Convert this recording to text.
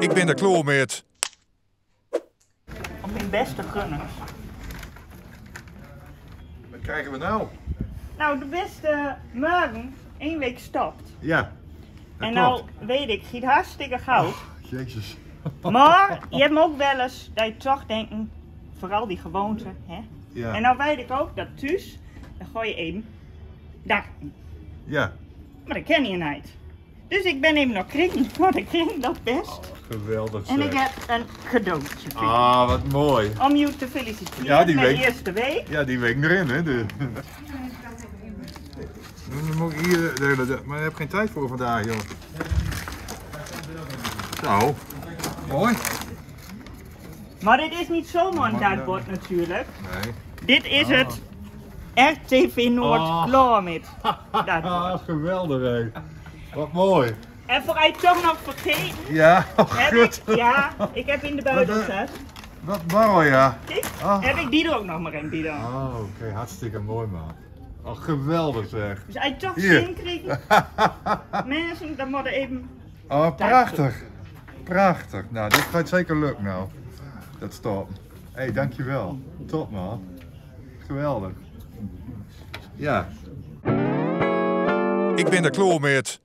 Ik ben de kloormeert. Op mijn beste gunners. Wat krijgen we nou? Nou, de beste morgen, één week stopt. Ja. en nou weet ik, giet hartstikke goud. Jezus. Maar je hebt me ook wel eens dat je toch denken, vooral die gewoonte, hè. Ja. En nou weet ik ook dat thuis, dan gooi je even daar. Ja. Maar dat ken je niet. Dus ik ben even nog kring, want ik kring dat best. Geweldig En ik zeg. heb een cadeautje voor. Ah, wat mooi. Om je te feliciteren Ja, die met de week. eerste week. Ja, die week erin, hè. De... Dan moet ik hier de Maar ik heb geen tijd voor vandaag, joh. Zo. Mooi. Maar dit is niet zomaar een dartbord natuurlijk. Nee. Dit is het RTV Noord Ah. Klaarmit. Ah, dartbord. geweldig, hè. Wat mooi. En voor je toch nog vergeten, Ja, oh, heb goed. ik, ja, ik heb in de Wat, eh? gezet. Wat mooi, ja. Kijk, heb ik die er ook nog maar in bieden. Oh, oké. Hartstikke mooi, man. Oh, geweldig, zeg. Dus je toch Hier. zin krijgt, mensen, dan moeten even... Oh, prachtig. Prachtig. Nou, dit gaat zeker lukken nou. Dat stop. Hé, hey, dankjewel. Top, man. Geweldig. Ja. Ik ben de kloormeert.